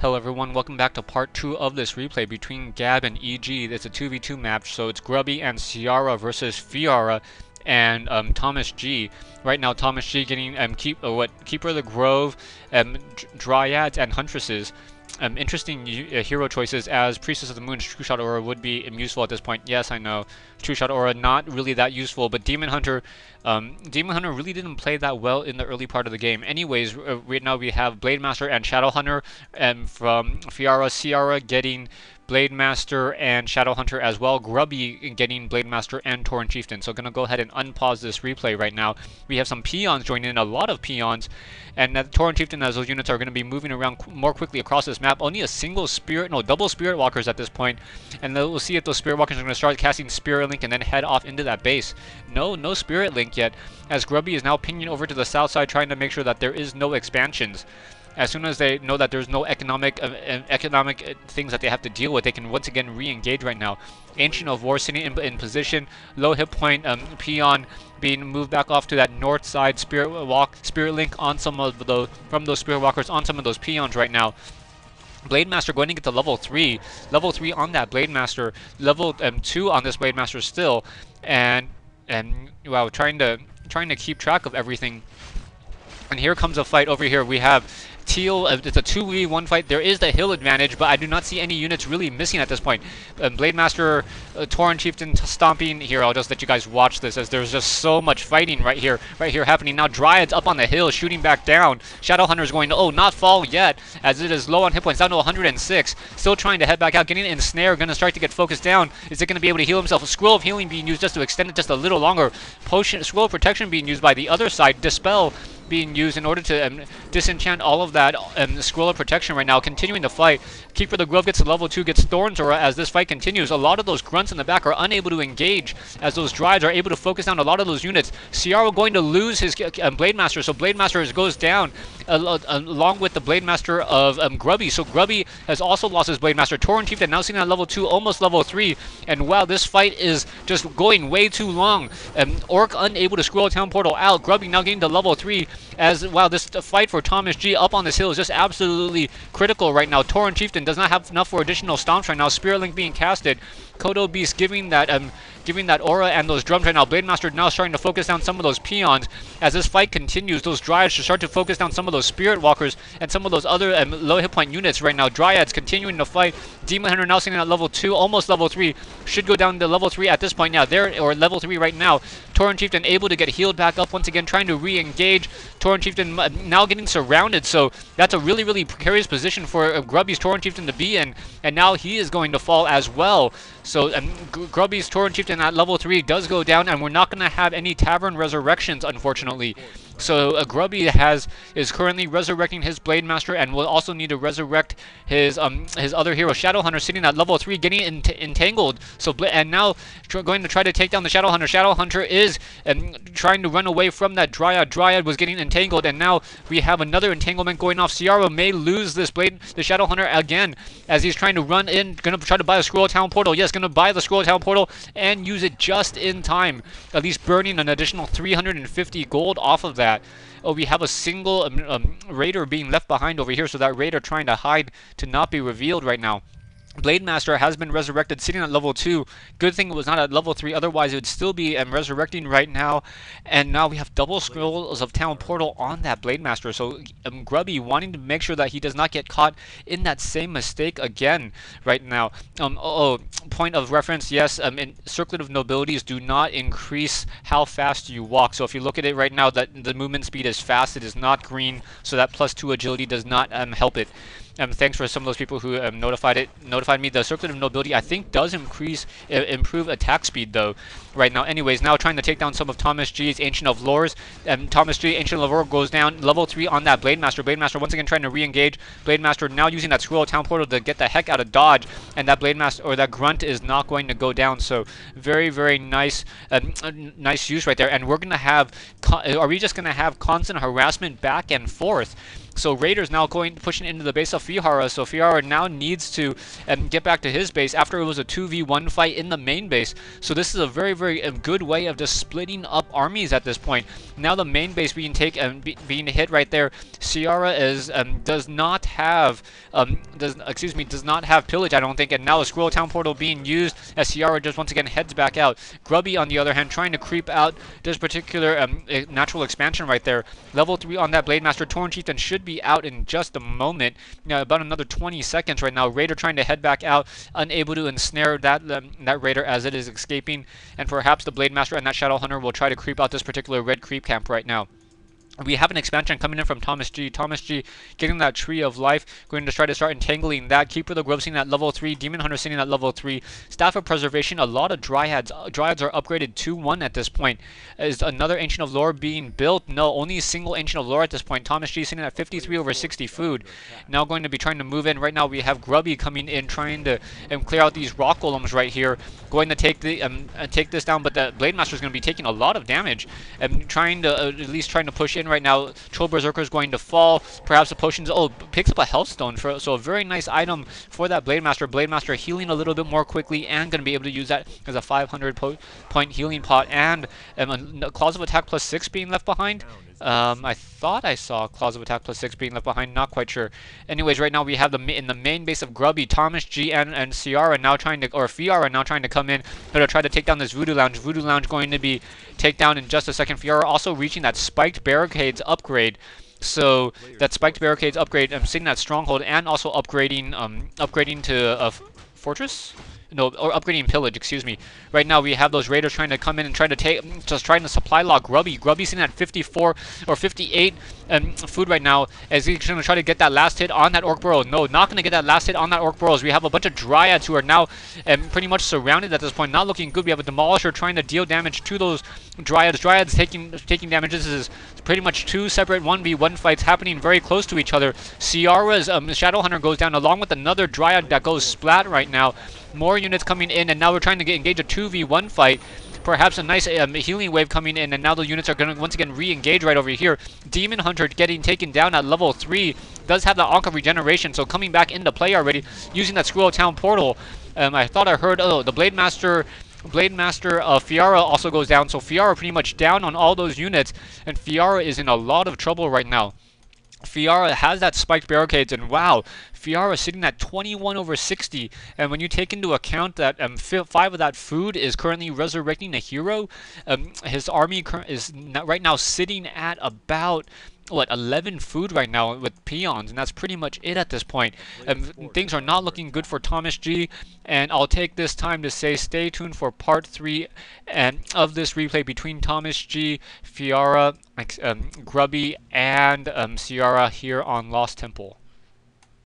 Hello everyone, welcome back to part 2 of this replay between Gab and EG. It's a 2v2 match, so it's Grubby and Ciara versus Fiara and um, Thomas G. Right now, Thomas G getting um, keep uh, what Keeper of the Grove, um, Dryads, and Huntresses um, interesting uh, hero choices as Priestess of the Moon's True Shot Aura would be useful at this point. Yes, I know. True Shot Aura not really that useful, but Demon Hunter, um, Demon Hunter really didn't play that well in the early part of the game. Anyways, uh, right now we have Blade Master and Shadow Hunter, and from Fiora, Ciara getting Blade Master and Shadow Hunter as well. Grubby getting Blade Master and Tauren Chieftain. So gonna go ahead and unpause this replay right now. We have some peons joining in, a lot of peons, and that Tauren Chieftain as those units are gonna be moving around qu more quickly across this map. Only a single Spirit, no, double Spirit Walkers at this point, and we'll see if those Spirit Walkers are gonna start casting Spirit Link and then head off into that base. No, no Spirit Link yet, as Grubby is now pinging over to the south side trying to make sure that there is no expansions as soon as they know that there's no economic uh, uh, economic uh, things that they have to deal with, they can once again re-engage right now. Ancient of War sitting in, in position, low hit point, um, peon being moved back off to that north side, spirit walk, spirit link on some of those from those spirit walkers on some of those peons right now. Blade Master going to get to level 3. Level 3 on that Blade Master. Level um, 2 on this Blade Master still. And and wow, trying to trying to keep track of everything. And here comes a fight over here. We have Teal, uh, it's a 2v1 fight. There is the hill advantage, but I do not see any units really missing at this point. Um, Blade Master, uh, Tauren Chieftain stomping. Here, I'll just let you guys watch this as there's just so much fighting right here, right here happening. Now Dryads up on the hill, shooting back down. Shadow Hunter's going to, oh, not fall yet, as it is low on hit points, down to 106. Still trying to head back out, getting in snare, gonna start to get focused down. Is it gonna be able to heal himself? A Scroll of Healing being used just to extend it just a little longer. Potion, Scroll of Protection being used by the other side. Dispel being used in order to um, disenchant all of that um, Scroll of Protection right now, continuing the fight. Keeper of the Grove gets to level 2, gets Thorns Aura as this fight continues. A lot of those grunts in the back are unable to engage as those Dryads are able to focus down a lot of those units. Ciara going to lose his um, Blade Master, so Blade Master goes down uh, along with the Blade Master of um, Grubby. So Grubby has also lost his Blade Master. Tauren Chieftain now sitting at level 2, almost level 3. And wow, this fight is just going way too long. Um, Orc unable to scroll Town Portal out. Grubby now getting to level 3 as, wow, this fight for Thomas G up on this hill is just absolutely critical right now. Tauren Chieftain does not have enough for additional stomps right now. Spirit Link being casted. Kodo Beast giving that um, giving that aura and those drums right now. Blade Master now starting to focus down some of those peons. As this fight continues, those Dryads should start to focus down some of those Spirit Walkers and some of those other um, low hit point units right now. Dryads continuing to fight. Demon Hunter now sitting at level 2, almost level 3. Should go down to level 3 at this point now. There, or level 3 right now. Tauren Chieftain able to get healed back up once again, trying to re-engage. Tauren Chieftain now getting surrounded, so that's a really, really precarious position for uh, Grubby's Tauren Chieftain to be in, and now he is going to fall as well. So um, Grubby's Tauren Chieftain at level 3 does go down, and we're not going to have any Tavern Resurrections, unfortunately. So Grubby has is currently resurrecting his Blade Master and will also need to resurrect his um his other hero Shadow Hunter sitting at level three, getting ent entangled. So and now going to try to take down the Shadow Hunter. Shadow Hunter is um, trying to run away from that Dryad. Dryad was getting entangled, and now we have another entanglement going off. Ciara may lose this Blade, the Shadow Hunter again as he's trying to run in. Gonna try to buy a Scroll Town portal. Yes, gonna buy the Scroll Town portal and use it just in time. At least burning an additional 350 gold off of that that. Oh, we have a single um, um, raider being left behind over here, so that raider trying to hide to not be revealed right now. Blade Master has been resurrected, sitting at level 2. Good thing it was not at level 3, otherwise it would still be um, resurrecting right now. And now we have double scrolls of Town Portal on that Blade Master. So um, Grubby wanting to make sure that he does not get caught in that same mistake again right now. Um, oh, point of reference, yes, um, in Circlet of Nobilities do not increase how fast you walk. So if you look at it right now, that the movement speed is fast, it is not green, so that plus 2 agility does not um, help it. Um, thanks for some of those people who um, notified it, notified me. The Circlet of Nobility, I think, does increase, uh, improve attack speed though, right now. Anyways, now trying to take down some of Thomas G's Ancient of Lores. Um, Thomas G, Ancient of Lore goes down level three on that Blade Master. Blade Master once again trying to re-engage. Blade Master now using that Scroll Town Portal to get the heck out of dodge, and that Blade Master or that Grunt is not going to go down. So very, very nice, um, nice use right there. And we're gonna have, are we just gonna have constant harassment back and forth? So Raiders now going pushing into the base of Fiora. So Fiora now needs to um, get back to his base after it was a 2v1 fight in the main base. So this is a very, very um, good way of just splitting up armies at this point. Now the main base being taken, um, be, being hit right there. Ciara is um, does not have um, does excuse me does not have pillage I don't think, and now the Scroll Town portal being used as Ciara just once again heads back out. Grubby on the other hand trying to creep out this particular um, natural expansion right there. Level three on that Blade Master Tauren Chieftain should be out in just a moment. You know, about another 20 seconds right now. Raider trying to head back out, unable to ensnare that um, that Raider as it is escaping, and perhaps the Blade Master and that Shadow Hunter will try to creep out this particular red creep camp right now we have an expansion coming in from Thomas G. Thomas G getting that Tree of Life, going to try to start entangling that. Keeper of the Grove sitting at level 3, Demon Hunter sitting at level 3, Staff of Preservation, a lot of Dryads. Uh, Dryads are upgraded to 1 at this point. Is another Ancient of Lore being built? No, only a single Ancient of Lore at this point. Thomas G sitting at 53 over 60 food. Now going to be trying to move in. Right now we have Grubby coming in, trying to um, clear out these Rock Golems right here. Going to take the um, uh, take this down, but the Blade Master is going to be taking a lot of damage. And trying to, uh, at least trying to push in right now. Troll Berserker is going to fall. Perhaps the potions. Oh, picks up a Healthstone. For, so a very nice item for that Blade Master. Blade Master healing a little bit more quickly and going to be able to use that as a 500 po point healing pot. And um, a Claws of Attack plus 6 being left behind. Um, I thought I saw Claws of Attack plus 6 being left behind, not quite sure. Anyways, right now we have the in the main base of Grubby, Thomas G and, and Ciara now trying to, or Fiara now trying to come in, to try to take down this Voodoo Lounge. Voodoo Lounge going to be take down in just a second. Fiara also reaching that Spiked Barricades upgrade. So that Spiked Barricades upgrade, I'm seeing that Stronghold and also upgrading, um, upgrading to a Fortress? No, or upgrading pillage, excuse me. Right now we have those raiders trying to come in and try to take, just trying to supply log Grubby. Grubby's sitting at 54 or 58 um, food right now as he's going to try to get that last hit on that Orc Burrow. No, not going to get that last hit on that Orc Burrows. We have a bunch of Dryads who are now um, pretty much surrounded at this point, not looking good. We have a Demolisher trying to deal damage to those Dryads. Dryads taking taking damage. This is pretty much two separate 1v1 fights happening very close to each other. Ciara's um, Shadow Hunter goes down along with another Dryad that goes splat right now. More units coming in, and now we're trying to get, engage a 2v1 fight. Perhaps a nice um, healing wave coming in, and now the units are going to once again re-engage right over here. Demon Hunter getting taken down at level 3 does have the Ankh of Regeneration, so coming back into play already using that Scroll Town portal. Um, I thought I heard, oh, the Blade Master... Blade Master uh, Fiara also goes down, so Fiara pretty much down on all those units, and Fiara is in a lot of trouble right now. Fiara has that spiked barricades, and wow, Fiara sitting at 21 over 60. And when you take into account that um, five of that food is currently resurrecting a hero, um, his army is right now sitting at about what 11 food right now with peons and that's pretty much it at this point. Um, things are not looking good for Thomas G and I'll take this time to say stay tuned for part 3 and of this replay between Thomas G Fiara um, Grubby and um, Ciara here on Lost Temple